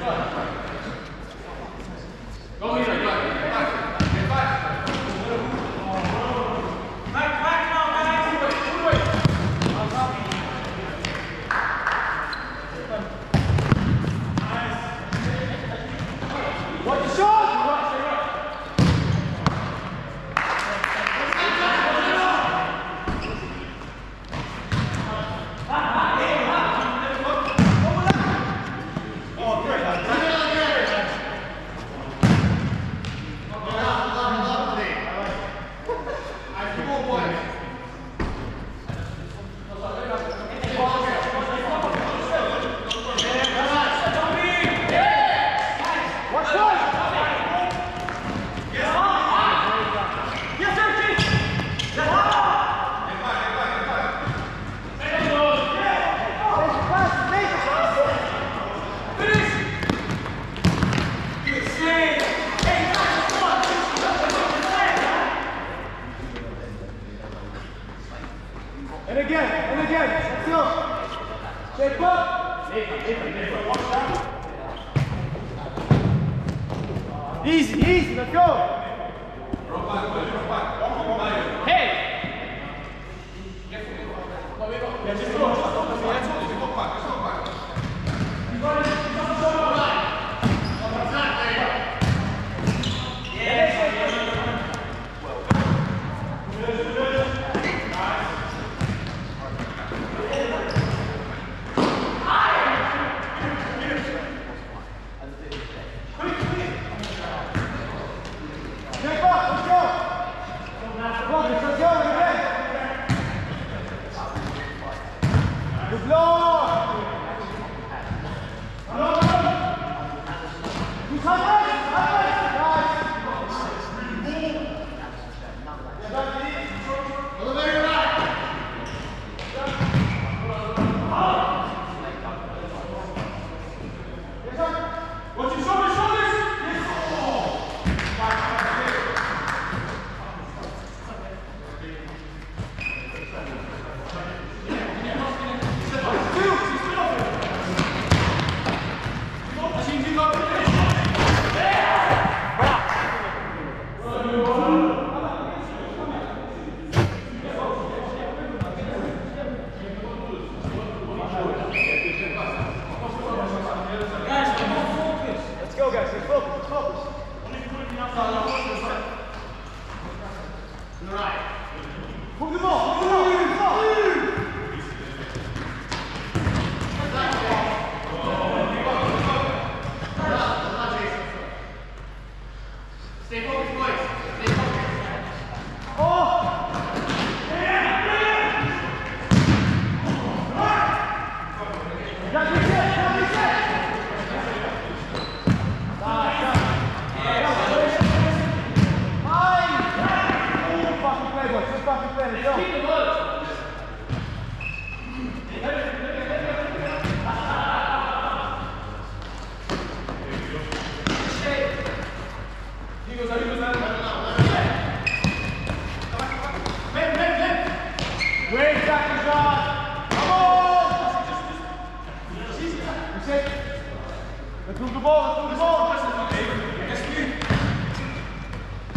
Go Easy, easy, let's go.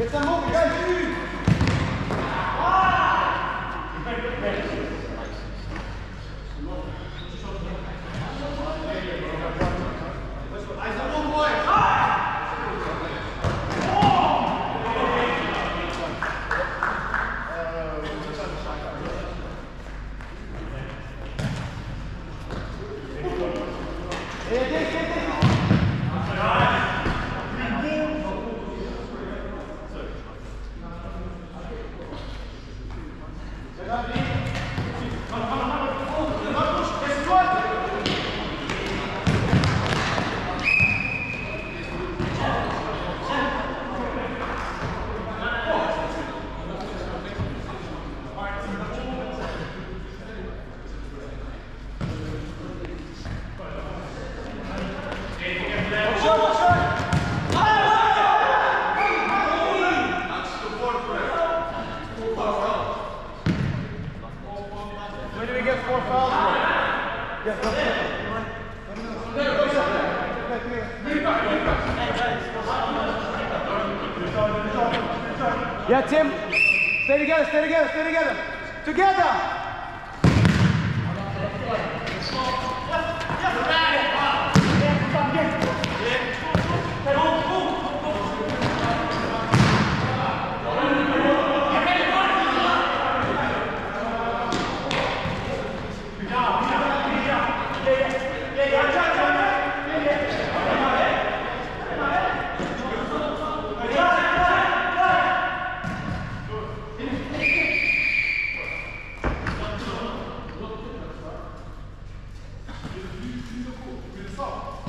C'est un mot que j'ai vu Yeah, Tim. Stay together, stay together, stay together. Together. Pessoal,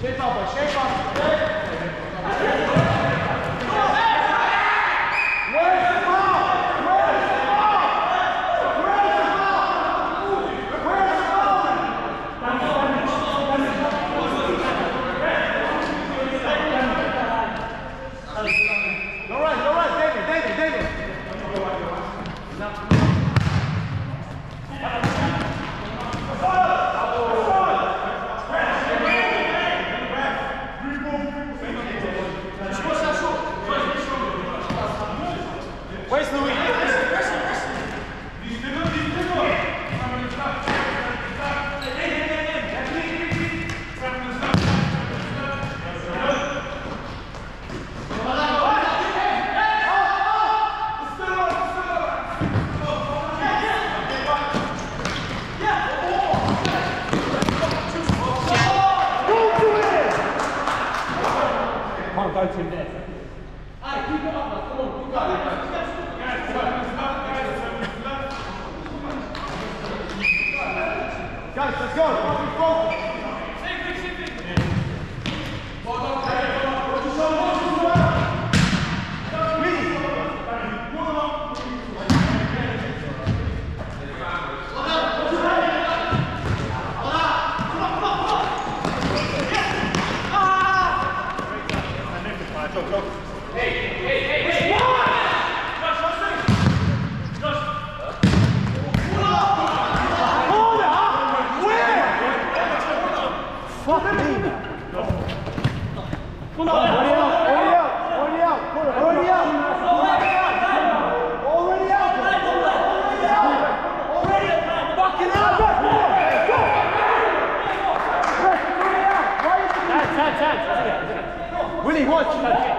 deixa eu go. Willie, watch.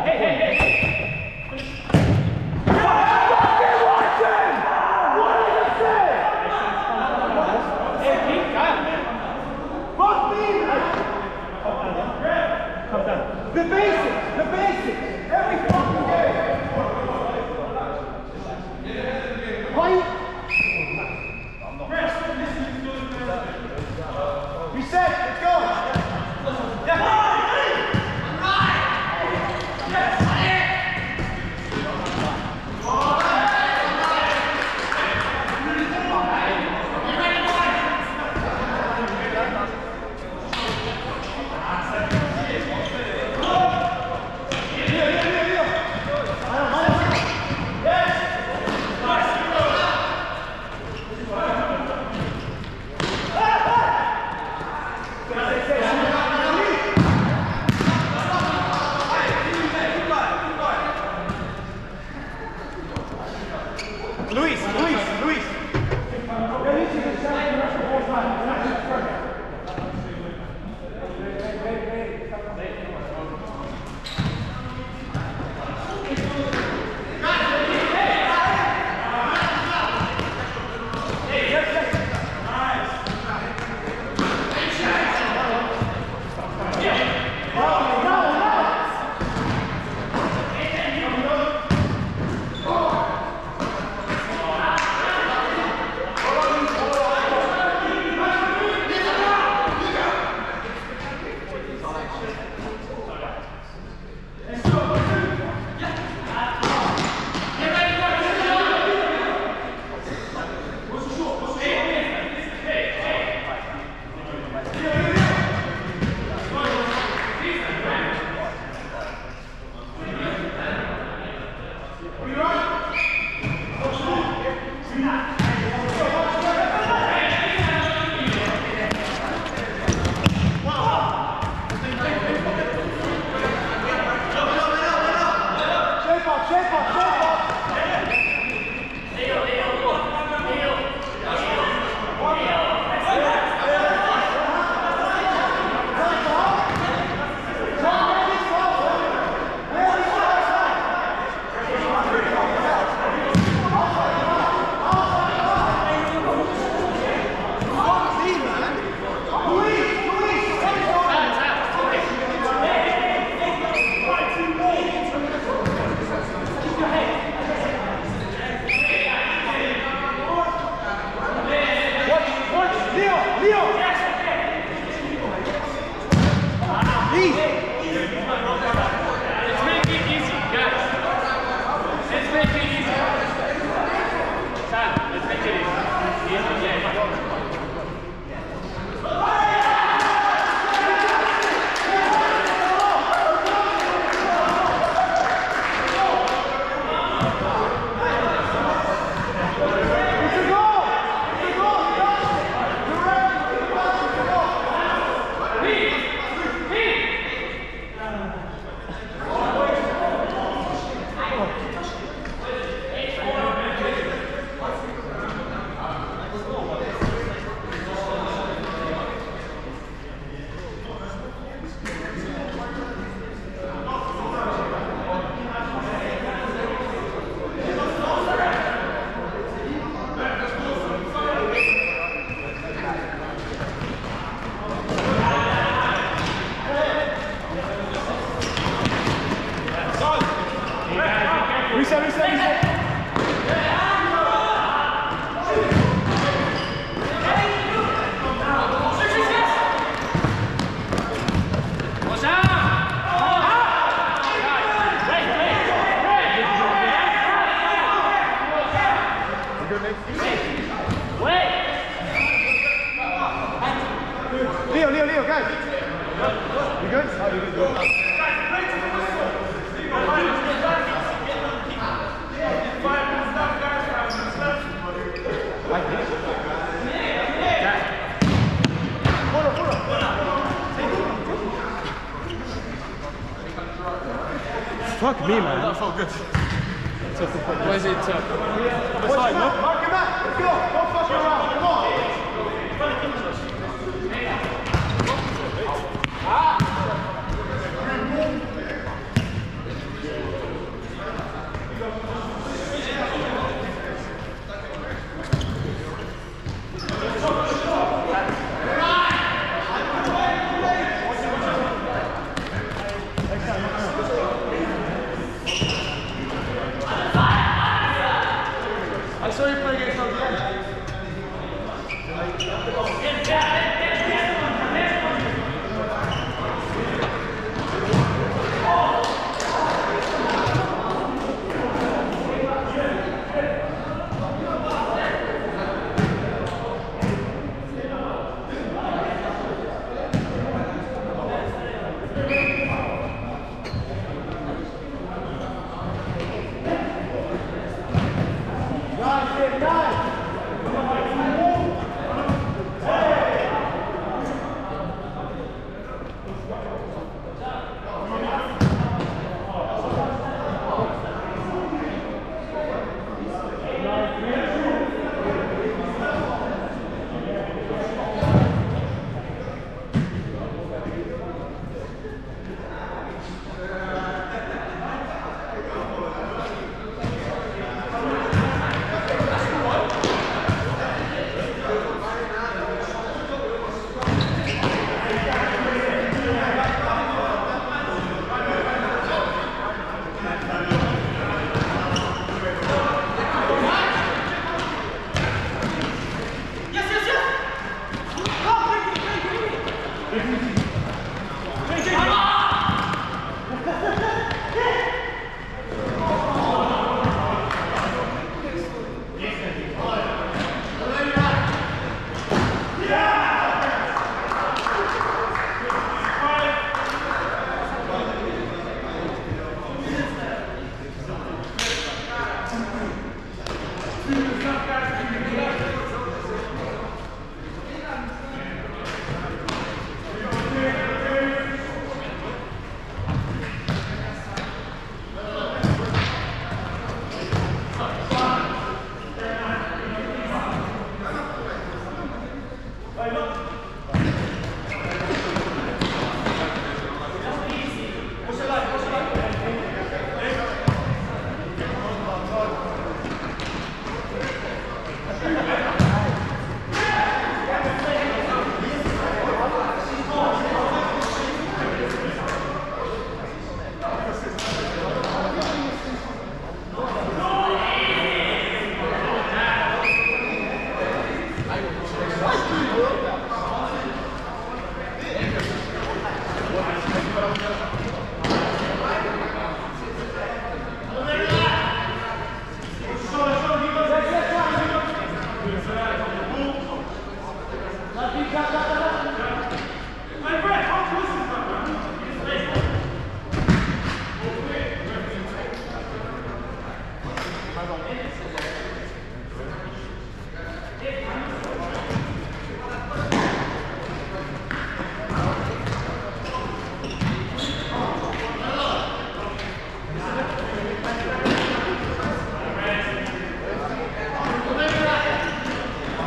Mark him out. Let's go. Don't fuck around.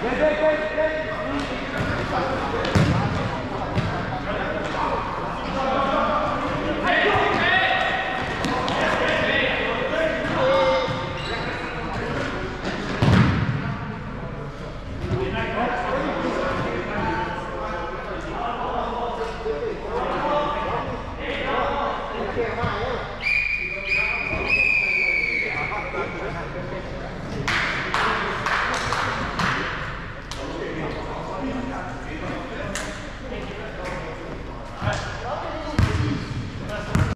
Good, good.